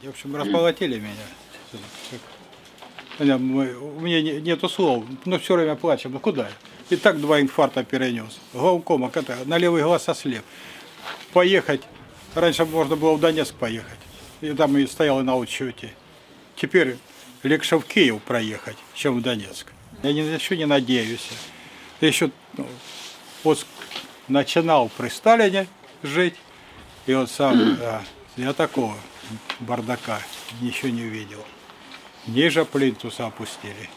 В общем, располотили меня. У меня не- нету слов, но все время плачем. Ну куда? И так два инфаркта перенес. Глаукома, на левый глаз ослеп. Поехать, раньше можно было в Донецк поехать. И там и стоял на учете. Теперь легче в Киев проехать, чем в Донецк. Я ни на что не надеюсь. Я еще ну, вот начинал при Сталине жить, и вот сам да, я такого бардака ничего не видел. Ниже плинтуса опустили.